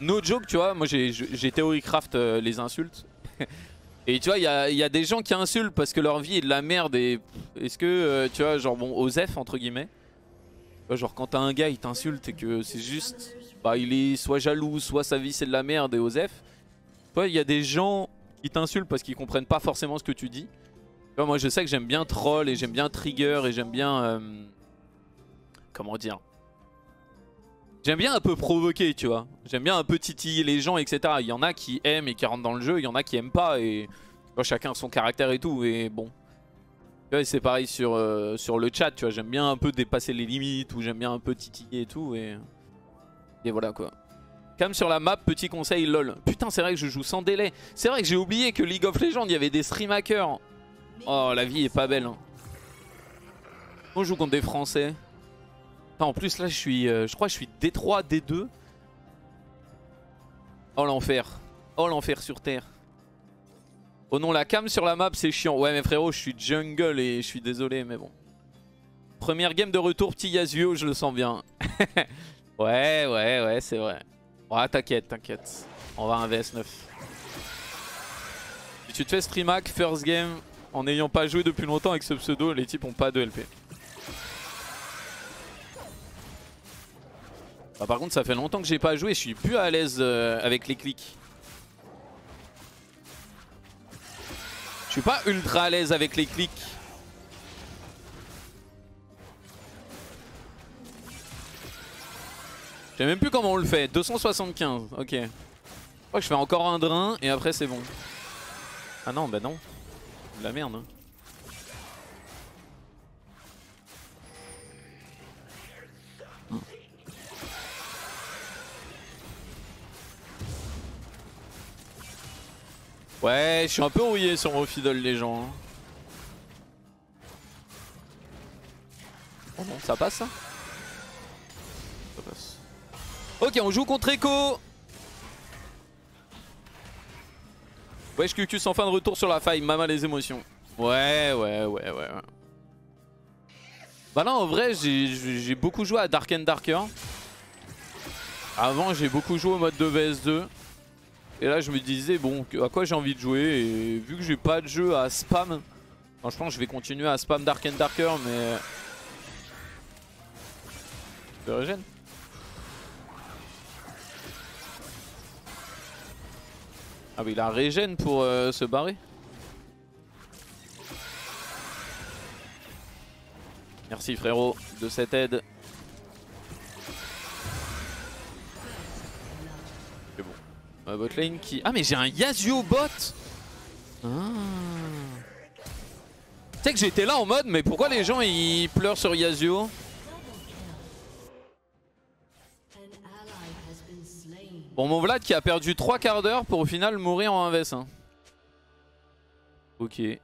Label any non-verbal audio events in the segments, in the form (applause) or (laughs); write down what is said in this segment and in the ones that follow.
No joke, tu vois, moi j'ai théorie craft euh, les insultes. (laughs) et tu vois, il y a, des gens qui insultent parce que leur vie est de la merde. Et est-ce que, euh, tu vois, genre, bon, Osef, entre guillemets. Genre, quand t'as un gars, il t'insulte et que c'est juste. Bah, il est soit jaloux, soit sa vie c'est de la merde et Osef. Tu vois, il y a des gens qui t'insultent parce qu'ils comprennent pas forcément ce que tu dis. Moi je sais que j'aime bien troll et j'aime bien trigger et j'aime bien. Euh, comment dire J'aime bien un peu provoquer, tu vois. J'aime bien un peu titiller les gens, etc. Il y en a qui aiment et qui rentrent dans le jeu, il y en a qui aiment pas et vois, chacun son caractère et tout. Et bon, c'est pareil sur, euh, sur le chat, tu vois. J'aime bien un peu dépasser les limites ou j'aime bien un peu titiller et tout. Et, et voilà quoi. Cam sur la map, petit conseil lol. Putain, c'est vrai que je joue sans délai. C'est vrai que j'ai oublié que League of Legends, il y avait des stream hackers. Oh, la vie est pas belle. Hein. On joue contre des Français en plus là je suis, euh, je crois que je suis D3, D2. Oh l'enfer. Oh l'enfer sur terre. Oh non la cam sur la map c'est chiant. Ouais mais frérot je suis jungle et je suis désolé mais bon. Première game de retour petit Yasuo je le sens bien. (laughs) ouais ouais ouais c'est vrai. Ouais t'inquiète t'inquiète. On va un VS9. Si tu te fais streamac first game en n'ayant pas joué depuis longtemps avec ce pseudo les types ont pas de LP. Bah, par contre ça fait longtemps que j'ai pas joué, je suis plus à l'aise euh, avec les clics. Je suis pas ultra à l'aise avec les clics. Je sais même plus comment on le fait. 275, ok. Je crois que je fais encore un drain et après c'est bon. Ah non, bah non. De la merde. Ouais, je suis un peu rouillé sur mon fiddle les gens. Hein. Oh non, ça passe ça Ça passe. Ok, on joue contre Echo Wesh Cucus en fin de retour sur la faille, maman les émotions. Ouais, ouais, ouais, ouais. Bah là en vrai j'ai beaucoup joué à Dark and Darker. Avant j'ai beaucoup joué au mode 2 vs 2. Et là je me disais bon à quoi j'ai envie de jouer et vu que j'ai pas de jeu à spam, franchement je vais continuer à spam Dark and Darker mais... Je régène Ah mais il a régène pour euh, se barrer Merci frérot de cette aide. Botlane qui... Ah mais j'ai un Yasuo bot ah. Tu sais que j'étais là en mode mais pourquoi les gens ils pleurent sur Yasuo Bon mon Vlad qui a perdu 3 quarts d'heure pour au final mourir en 1 vs Ok. Euh.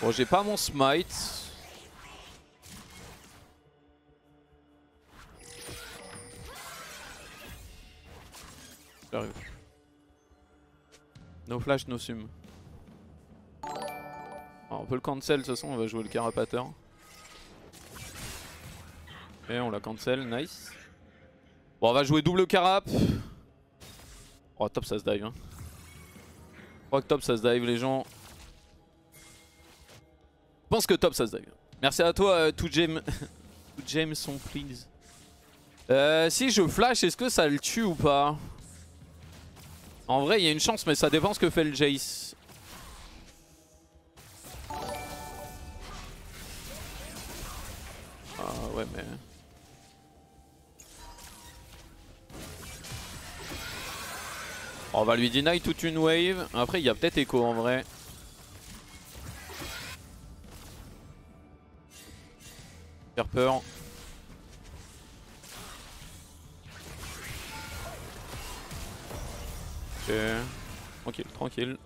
Bon j'ai pas mon smite. J'arrive. No flash, no sum. on peut le cancel, de toute façon on va jouer le carapateur. Et on la cancel, nice. Bon on va jouer double carap. Oh top ça se dive hein. Je crois que top ça se dive les gens. Je pense que top ça se dive. Merci à toi euh, to James. (laughs) Jameson please. Euh, si je flash, est-ce que ça le tue ou pas? En vrai, il y a une chance, mais ça dépend ce que fait le Jace. Ah ouais, mais... On va lui deny toute une wave. Après, il y a peut-être Echo en vrai. Faire peur. Tranquille, tranquille.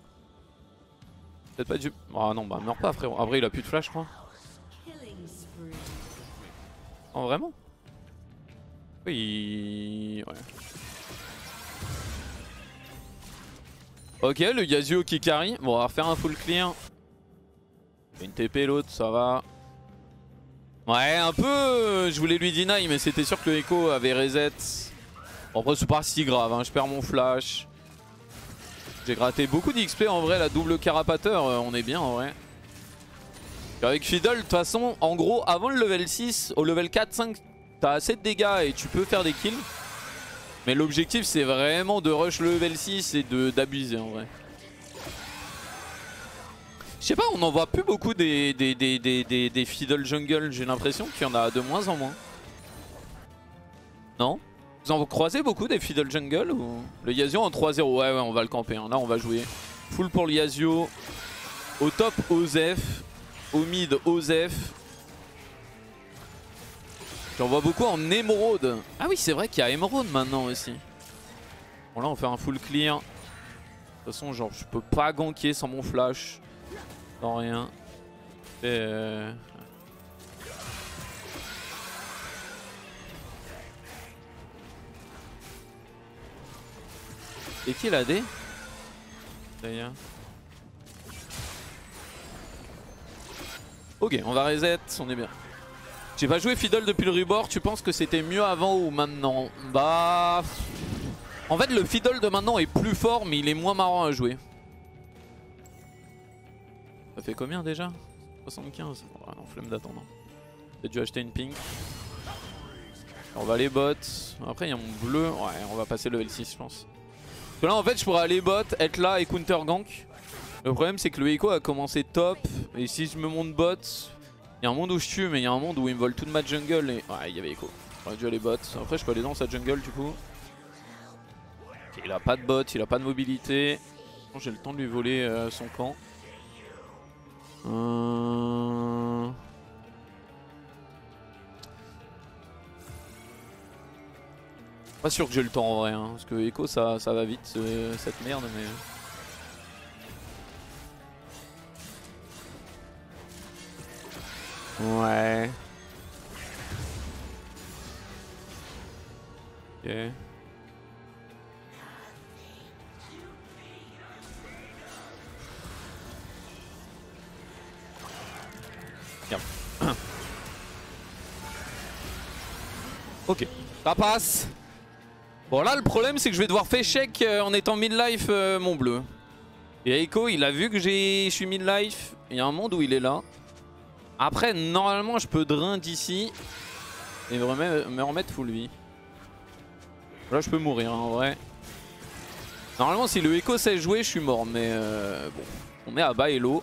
Peut-être pas du... Ah non, bah meurs pas frérot. Après il a plus de flash je crois. Oh vraiment? Oui... Ouais. Ok, le Yasuo qui carry. Bon, on va refaire un full clear. Une TP l'autre, ça va. Ouais, un peu. euh, je voulais lui deny, mais c'était sûr que le Echo avait reset. Bon, après, c'est pas si grave. hein, Je perds mon flash. J'ai gratté beaucoup d'XP en vrai. La double carapateur, euh, on est bien en vrai. Avec Fiddle, de toute façon, en gros, avant le level 6, au level 4, 5, t'as assez de dégâts et tu peux faire des kills. Mais l'objectif, c'est vraiment de rush le level 6 et d'abuser en vrai. Je sais pas, on en voit plus beaucoup des, des, des, des, des Fiddle Jungle. J'ai l'impression qu'il y en a de moins en moins. Non? Vous en croisez beaucoup des Fiddle Jungle ou... Le Yasuo en 3-0, ouais, ouais, on va le camper. hein. Là, on va jouer full pour le Yasuo. Au top, Osef. Au mid, Osef. J'en vois beaucoup en émeraude. Ah oui, c'est vrai qu'il y a émeraude maintenant aussi. Bon, là, on fait un full clear. De toute façon, genre, je peux pas ganker sans mon flash. Sans rien. Et euh... Et qui l'a D D'ailleurs. Ok, on va reset, on est bien. J'ai pas joué Fiddle depuis le rebord, tu penses que c'était mieux avant ou maintenant? Bah... En fait le Fiddle de maintenant est plus fort mais il est moins marrant à jouer. Ça fait combien déjà? 75 oh, Non, flemme d'attendre. J'ai dû acheter une pink. On va aller bot. Après il y a mon bleu. Ouais, on va passer level 6 je pense. Parce que là en fait je pourrais aller bot, être là et counter gank. Le problème c'est que le Echo a commencé top. Et si je me monte bot, il y a un monde où je tue mais il y a un monde où il me vole toute ma jungle. Et ouais, il y avait Echo. J'aurais dû aller bot. Après je peux aller dans sa jungle du coup. Il a pas de bot, il a pas de mobilité. J'ai le temps de lui voler euh, son camp. Euh... Pas sûr que j'ai le temps en vrai, hein, parce que Echo ça, ça va vite euh, cette merde, mais. Ouais. Ok. (coughs) Ok, ça passe. Bon là le problème c'est que je vais devoir faire check euh, en étant mid-life euh, mon bleu. Et Echo il a vu que je suis mid-life, il y a un monde où il est là. Après normalement je peux drain d'ici et me remettre, me remettre full vie. Là je peux mourir hein, en vrai. Normalement si le Echo sait jouer je suis mort mais euh, bon on met à bas Hello.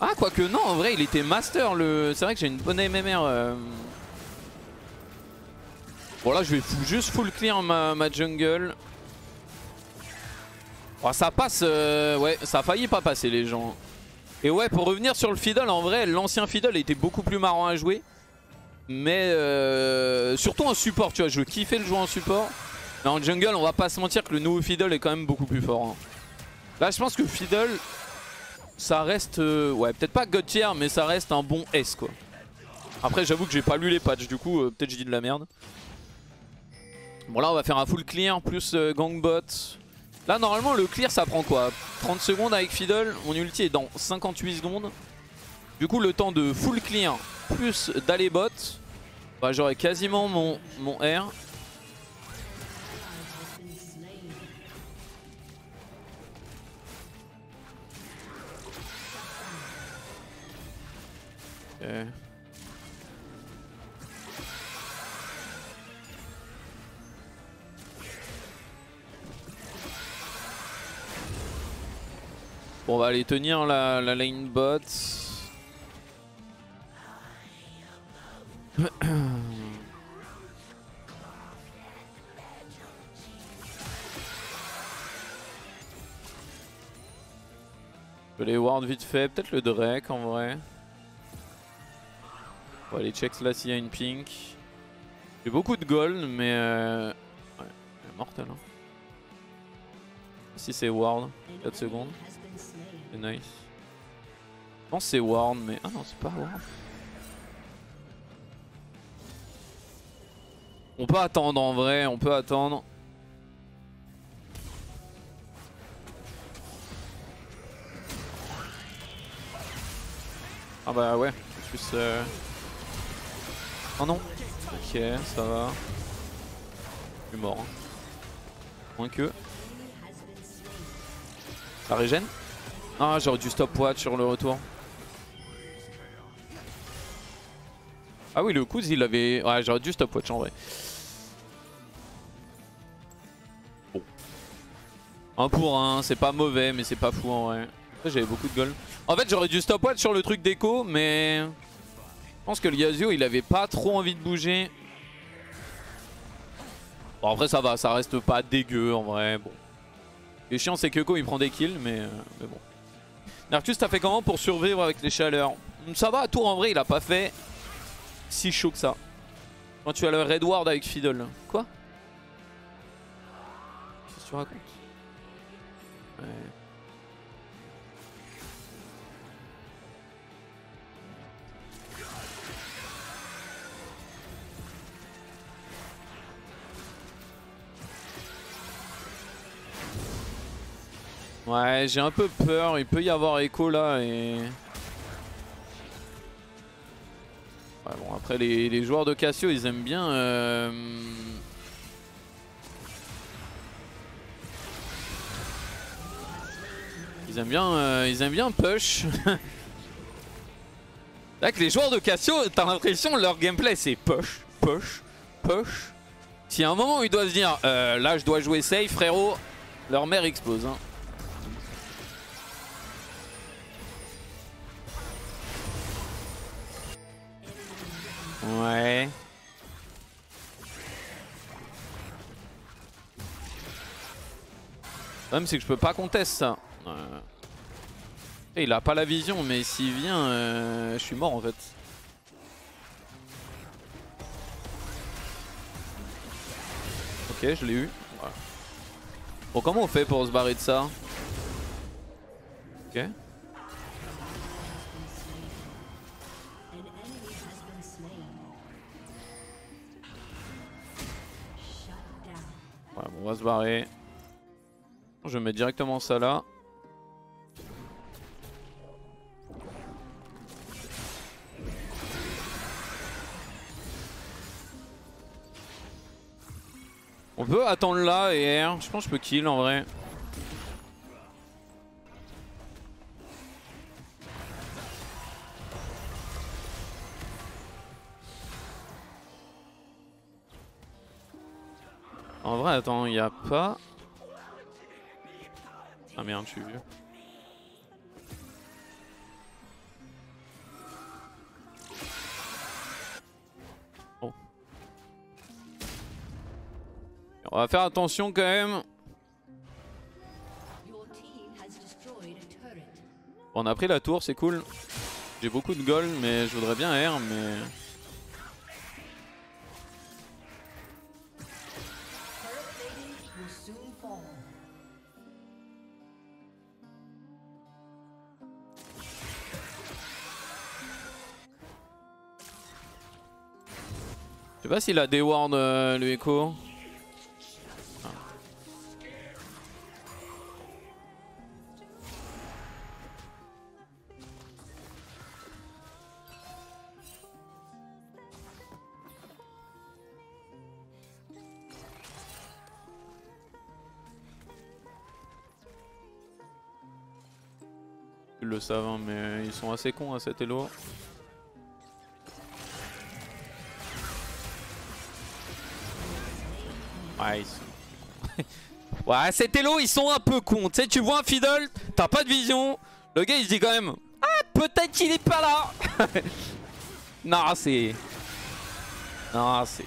Ah quoique non en vrai il était master le... C'est vrai que j'ai une bonne MMR. Bon là je vais juste full clear ma, jungle. Oh, ça passe, euh, ouais ça a failli pas passer les gens. Et ouais pour revenir sur le Fiddle en vrai l'ancien Fiddle était beaucoup plus marrant à jouer. Mais euh, surtout en support tu vois je kiffais le jouer en support. Mais en jungle on va pas se mentir que le nouveau Fiddle est quand même beaucoup plus fort. hein. Là je pense que Fiddle ça reste, euh, ouais peut-être pas God tier mais ça reste un bon S quoi. Après j'avoue que j'ai pas lu les patchs du coup peut-être je dis de la merde. Bon là on va faire un full clear plus euh, gangbot. Là normalement le clear ça prend quoi? 30 secondes avec Fiddle, mon ulti est dans 58 secondes. Du coup le temps de full clear plus d'aller bot, j'aurai quasiment mon, mon R. Bon, on va aller tenir la, la lane bot. (coughs) Je vais aller ward vite fait, peut-être le Drake en vrai. On va aller check là s'il y a une pink. J'ai beaucoup de gold mais... Euh... Ouais, elle est mortelle. Hein. Si c'est ward, 4 secondes. C'est nice. Je pense c'est ward mais... Ah non c'est pas ward. On peut attendre en vrai, on peut attendre. Ah bah ouais, Plus. Euh... Oh non. Ok, ça va. Je suis mort. Hein. Moins que. La régène Ah, j'aurais dû stopwatch sur le retour. Ah oui, le coup, il avait... Ouais, j'aurais dû stopwatch en vrai. Bon. Un pour un, c'est pas mauvais, mais c'est pas fou en vrai. J'avais beaucoup de gold. En fait, j'aurais dû stopwatch sur le truc d'écho, mais... Je pense que le Yasuo, il avait pas trop envie de bouger. Bon, après, ça va, ça reste pas dégueu en vrai. Bon. Le chiant, c'est que Ko il prend des kills, mais, euh, mais bon. Narcus, t'as fait comment pour survivre avec les chaleurs Ça va, tour en vrai, il a pas fait si chaud que ça. Quand tu as le Red Ward avec Fiddle. Quoi Qu'est-ce que tu racontes ouais. Ouais, j'ai un peu peur. Il peut y avoir écho là et... Ouais, bon, après, les, joueurs de Cassio, ils aiment bien... Euh... Ils aiment bien, euh, ils aiment bien push. (laughs) Là que les joueurs de Cassio, t'as l'impression leur gameplay c'est push, push, push. Si à un moment ils doivent se dire euh, là je dois jouer safe frérot, leur mère explose. Hein. Problème c'est que je peux pas contester ça. il a pas la vision mais s'il vient euh, je suis mort en fait. Ok je l'ai eu. Bon comment on fait pour se barrer de ça Ok. on va se barrer. Je mettre directement ça là. On peut attendre là et R. Je pense que je peux kill en vrai. En vrai, attends, il n'y a pas... Ah merde, je suis vieux. Oh. On va faire attention quand même. on a pris la tour, c'est cool. J'ai beaucoup de gold, mais je voudrais bien R, mais... sais pas s'il a des wards euh, Echo. Ils le savent, hein, mais ils sont assez cons à cet elo. (laughs) Ouais, cet elo, ils sont un peu cons. Tu vois fiddle, t'as pas de vision. Le gars, il se dit quand même Ah, peut-être qu'il est pas là. (laughs) non, c'est. Non, c'est.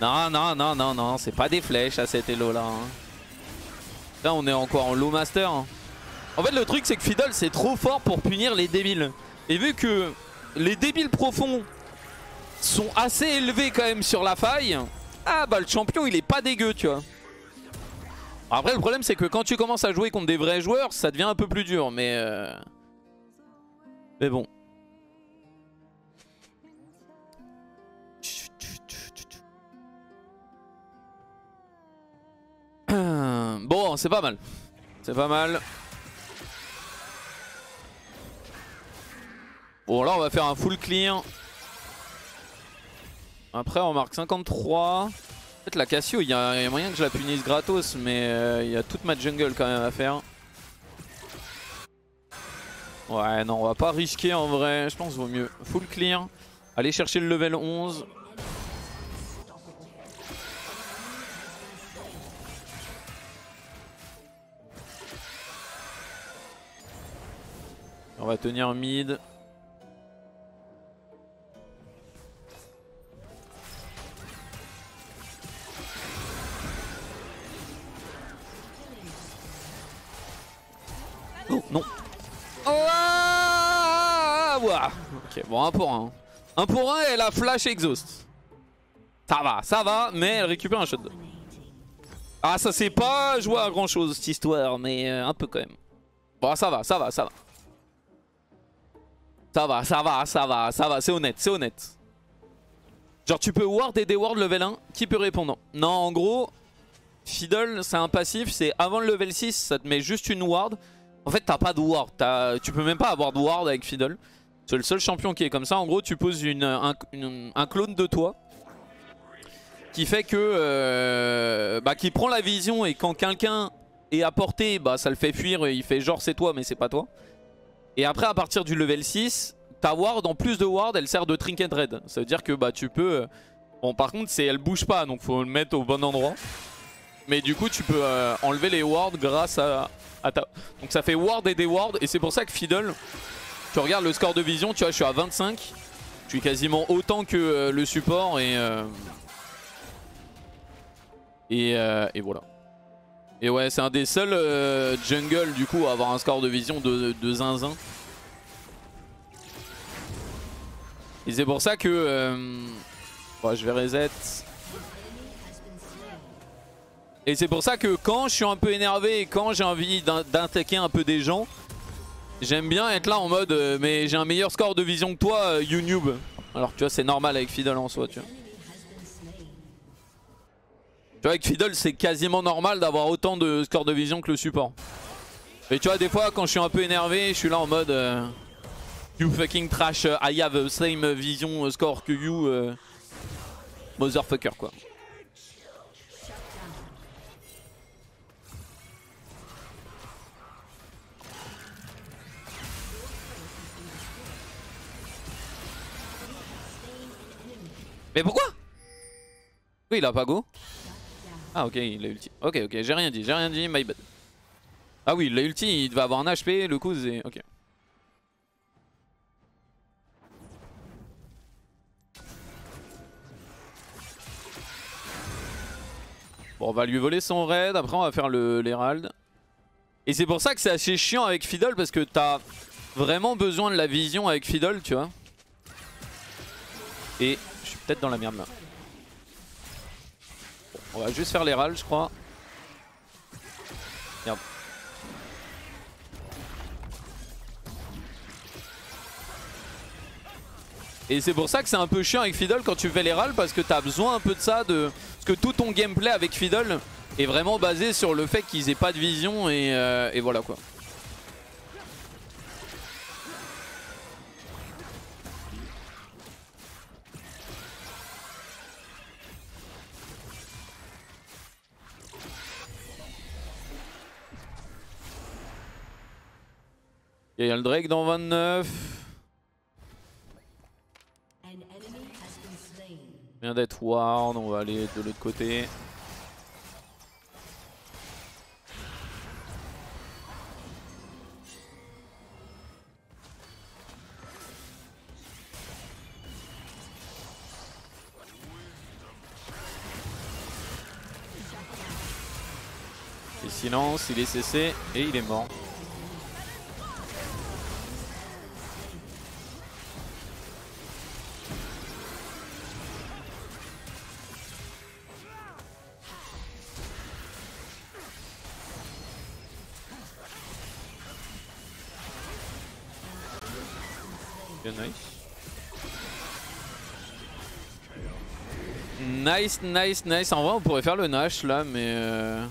Non, non, non, non, non, c'est pas des flèches à cet elo là. Hein. Là, on est encore en low master. Hein. En fait, le truc, c'est que Fiddle, c'est trop fort pour punir les débiles. Et vu que les débiles profonds sont assez élevés quand même sur la faille, ah bah le champion il est pas dégueu tu vois. Après le problème c'est que quand tu commences à jouer contre des vrais joueurs ça devient un peu plus dur mais... Euh... Mais bon. (coughs) Bon c'est pas mal. C'est pas mal. Bon là on va faire un full clear. Après on marque 53. Peut-être la Cassio, il y, a moyen que je la punisse gratos, mais euh, il y a toute ma jungle quand même à faire. Ouais, non, on va pas risquer en vrai. Je pense vaut mieux full clear. Aller chercher le level 11. On va tenir mid. Bon, un pour un. Un pour un et elle a flash exhaust. Ça va, ça va, mais elle récupère un shot. Ah, ça c'est pas joué à grand chose cette histoire, mais euh, un peu quand même. Bon, ça va, ça va, ça va. Ça va, ça va, ça va, ça va, c'est honnête, c'est honnête. Genre tu peux ward et ward level 1, qui peut répondre Non, en gros, Fiddle c'est un passif, c'est avant le level 6, ça te met juste une ward. En fait, t'as pas de ward. Tu peux même pas avoir de ward avec Fiddle. C'est le seul champion qui est comme ça. En gros, tu poses un, clone de toi qui fait que... Euh, bah, qui prend la vision et quand quelqu'un est à portée, bah, ça le fait fuir. Il fait genre c'est toi, mais c'est pas toi. Et après, à partir du level 6, ta ward, en plus de ward, elle sert de trinket red. Ça veut dire que bah, tu peux... Euh, bon, par contre, elle bouge pas, donc faut le mettre au bon endroit. Mais du coup, tu peux euh, enlever les wards grâce à, donc ça fait ward et des wards et c'est pour ça que Fiddle, tu regardes le score de vision, tu vois je suis à 25. Je suis quasiment autant que euh, le support et... Euh, euh, et, voilà. Et ouais c'est un des seuls jungle du coup à avoir un score de vision de, de zinzin. Et c'est pour ça que... je vais reset. Et c'est pour ça que quand je suis un peu énervé et quand j'ai envie d'attaquer un peu des gens, j'aime bien être là en mode euh, mais j'ai un meilleur score de vision que toi euh, YouTube. Alors tu vois c'est normal avec Fiddle en soi tu vois. Tu vois avec Fiddle c'est quasiment normal d'avoir autant de score de vision que le support. Mais tu vois des fois quand je suis un peu énervé je suis là en mode euh, You fucking trash, I have the same vision score que you Motherfucker quoi. Mais pourquoi? Oui, il a pas go. Ah ok, il a ulti. Ok, ok, j'ai rien dit, j'ai rien dit, my bad. Ah oui, il a ulti, il devait avoir un HP, le coup c'est... Ok. Bon, on va lui voler son raid, après on va faire l'Herald. Et c'est pour ça que c'est assez chiant avec Fiddle, parce que t'as vraiment besoin de la vision avec Fiddle, tu vois. Et peut-être dans la merde là. on va juste faire les râles, je crois. Merde. Et c'est pour ça que c'est un peu chiant avec Fiddle quand tu fais les râles parce que t'as besoin un peu de ça, de... parce que tout ton gameplay avec Fiddle est vraiment basé sur le fait qu'ils aient pas de vision et, euh, et voilà quoi. Il y a le Drake dans 29. Vient d'être Ward, on va aller de l'autre côté. Et silence, il est cessé et il est mort. Nice. Nice, nice, En vrai, on pourrait faire le Nash là, mais... Euh...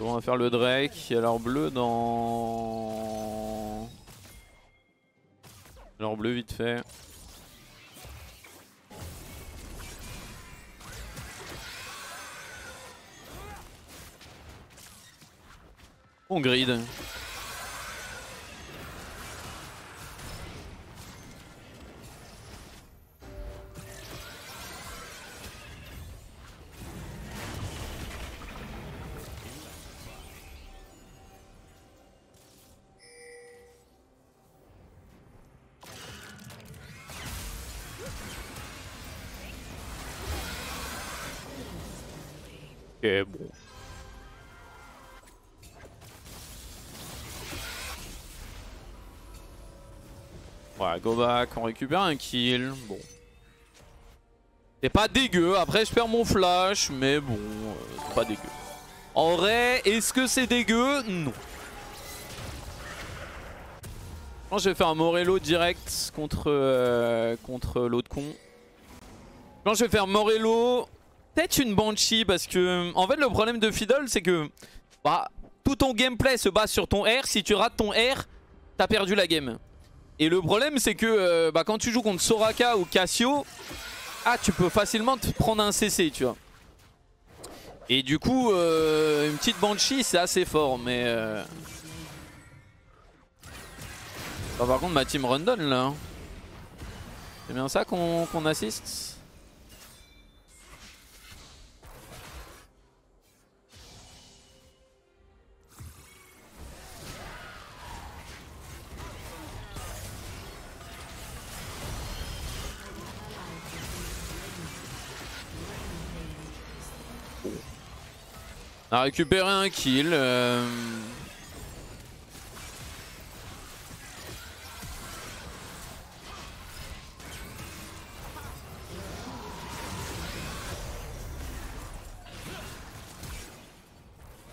on va faire le Drake. Il y a leur bleu dans... Genre bleu vite fait. On grid. Go back, on récupère un kill. Bon. C'est pas dégueu, après je perds mon flash, mais bon, euh, c'est pas dégueu. En vrai, est-ce que c'est dégueu? Non. Que je vais faire un Morello direct contre, euh, contre l'autre con. Que je vais faire Morello, peut-être une Banshee, parce que en fait le problème de Fiddle c'est que bah, tout ton gameplay se base sur ton R. Si tu rates ton R, t'as perdu la game. Et le problème c'est que euh, bah, quand tu joues contre Soraka ou Cassio, ah tu peux facilement te prendre un CC tu vois. Et du coup euh, une petite Banshee c'est assez fort mais... Euh... Bah, par contre ma team rundon là. hein. C'est bien ça qu'on qu'on assiste? A récupéré un kill. euh,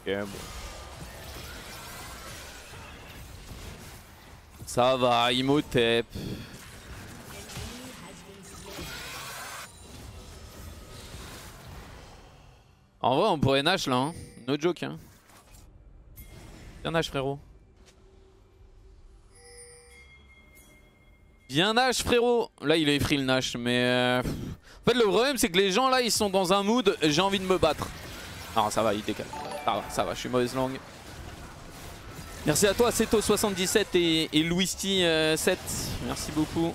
bon. Ça va, Imhotep. En vrai, on pourrait Nash là, hein. No joke. Hein. Viens Nash, frérot. Viens Nash, frérot. Là, il est free le Nash, mais. euh, En fait, le problème, c'est que les gens là, ils sont dans un mood, j'ai envie de me battre. Non, ça va, il décale. Ça va, ça va, je suis mauvaise langue. Merci à toi, Seto77 et, et Louisti7. Merci beaucoup.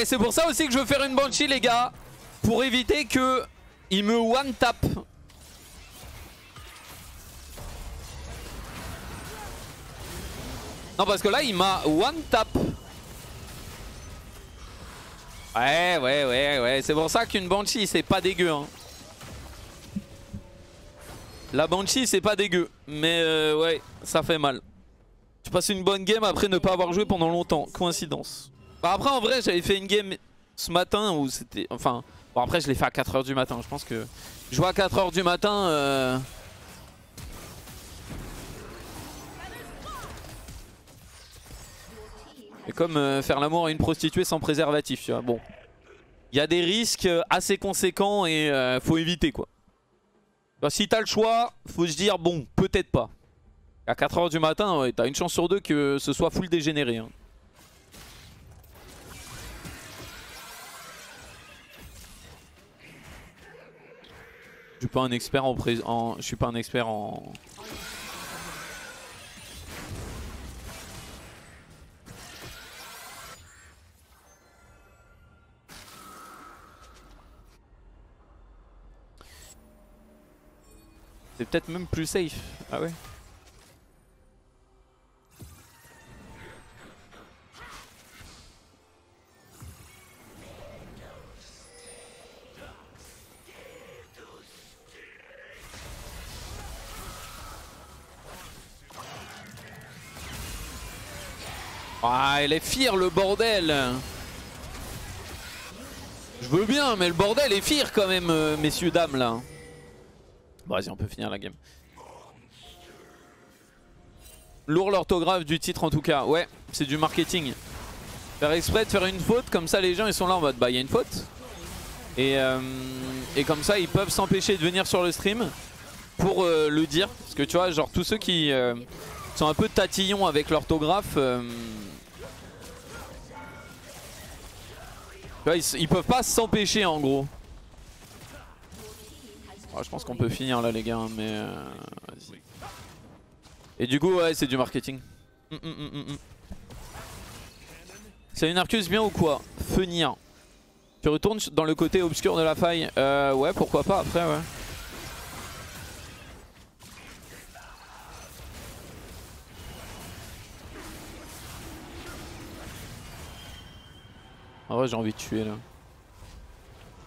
Ouais, c'est pour ça aussi que je veux faire une Banshee, les gars. Pour éviter que il me one-tap. Non, parce que là, il m'a one-tap. Ouais, ouais, ouais, ouais. C'est pour ça qu'une Banshee, c'est pas dégueu. Hein. La Banshee, c'est pas dégueu. Mais euh, ouais, ça fait mal. Tu passes une bonne game après ne pas avoir joué pendant longtemps. Coïncidence. Bah après, en vrai, j'avais fait une game ce matin où c'était... Enfin, bon après, je l'ai fait à 4h du matin. Je pense que jouer à 4h du matin... Euh... C'est comme euh, faire l'amour à une prostituée sans préservatif, tu vois. Bon. Il y a des risques euh, assez conséquents et euh, faut éviter, quoi. Bah, si t'as le choix, faut se dire, bon, peut-être pas. À 4h du matin, t'as une chance sur deux que ce soit full dégénéré. hein. Je suis pas un expert en, en... je suis pas un expert en C'est peut-être même plus safe. Ah ouais Ah, elle est fière le bordel Je veux bien, mais le bordel est fier quand même, euh, messieurs, dames, là. Bon, vas-y, on peut finir la game. Lourd l'orthographe du titre en tout cas, ouais. C'est du marketing. Faire exprès de faire une faute, comme ça les gens ils sont là en mode bah il y a une faute. Et, euh, et comme ça ils peuvent s'empêcher de venir sur le stream pour euh, le dire. Parce que tu vois, genre tous ceux qui sont un peu tatillons avec l'orthographe, ils, ils peuvent pas s'empêcher en gros. Ah, je pense qu'on peut finir là les gars, mais euh, vas-y. Et du coup ouais c'est du marketing. Mm, mm, mm. C'est une Arcus bien ou quoi? Fenir. Tu retournes dans le côté obscur de la faille? Euh, Ouais pourquoi pas après ouais. En vrai j'ai envie de tuer là.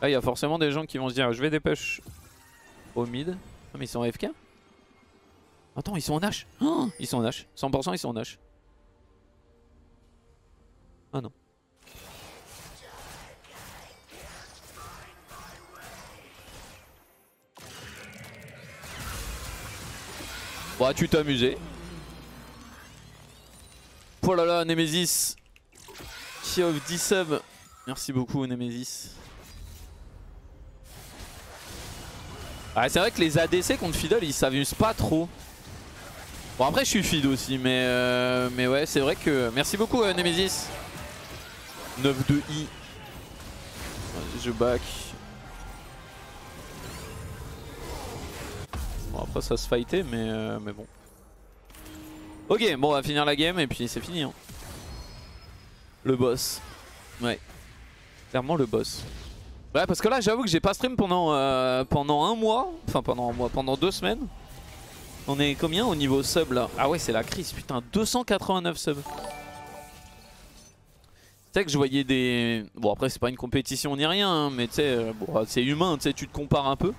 Là il y a forcément des gens qui vont se dire je vais dépêche au mid. Ah, mais ils sont AFK Attends ils sont en H Oh, Ils sont en H. 100% ils sont en H. Ah non. Bon, tu t'es amusé. Oh là là, Nemesis. Qui of 10 subs. Merci beaucoup, Nemesis. Ouais, c'est vrai que les ADC contre Fiddle, ils s'amusent pas trop. Bon, après, je suis feed aussi, mais, euh, mais ouais, c'est vrai que. Merci beaucoup, euh, Nemesis. 9 de I. Je back. Bon, après, ça se fightait, mais, euh, mais bon. Ok, bon, on va finir la game et puis c'est fini. Hein. Le boss. Ouais. Clairement, le boss. Ouais, parce que là, j'avoue que j'ai pas stream pendant, euh, pendant un mois. Enfin, pendant un mois, pendant deux semaines. On est combien au niveau sub là? Ah ouais, c'est la crise, putain, 289 subs. Tu sais que je voyais des... Bon après c'est pas une compétition ni rien, hein, mais tu sais, euh, bon, c'est humain, tu sais, tu te compares un peu.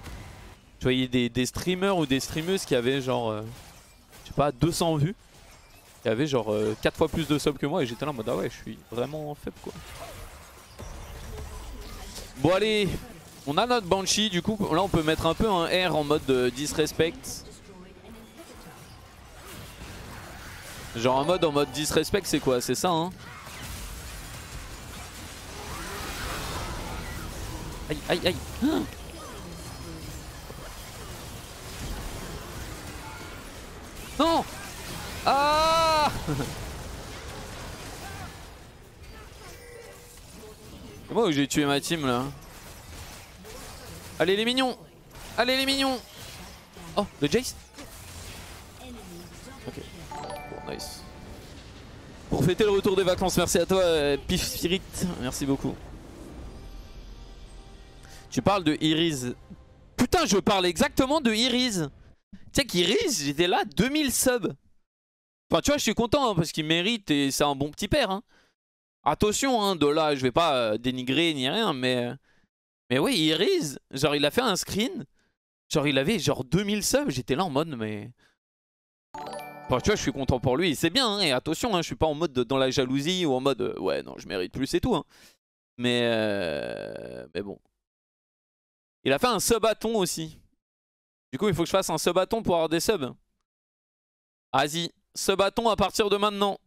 Je voyais des, des streamers ou des streameuses qui avaient genre, euh, je sais pas, 200 vues. Qui avaient genre 4 fois plus de subs que moi et j'étais là en mode ah ouais, je suis vraiment faible quoi. Bon allez, on a notre Banshee, du coup là on peut mettre un peu un R en mode euh, disrespect. Genre en mode en mode disrespect c'est quoi? C'est ça hein? Aïe aïe aïe. (gasps) Non! Ah (laughs) C'est moi j'ai tué ma team là. Allez les mignons. Allez les mignons. Oh le Jace. Ok. Bon nice. Pour fêter le retour des vacances merci à toi euh, Pif Spirit. Merci beaucoup. Tu parles de Iris. Putain je parle exactement de Iris. Tu sais qu'Iris j'étais là 2000 subs. Enfin tu vois je suis content hein, parce qu'il mérite et c'est un bon petit père hein. Attention, hein, de là, je vais pas euh, dénigrer ni rien, mais... Mais oui, Iris, genre il a fait un screen, genre il avait genre 2000 subs, j'étais là en mode, mais... Enfin, tu vois, je suis content pour lui, c'est bien, hein, et attention, hein, je suis pas en mode dans la jalousie ou en mode, euh, ouais, non, je mérite plus et tout. Hein. Mais, euh, mais bon. Il a fait un sub-bâton aussi. Du coup, il faut que je fasse un sub-bâton pour avoir des subs. Vas-y, sub-bâton à partir de maintenant.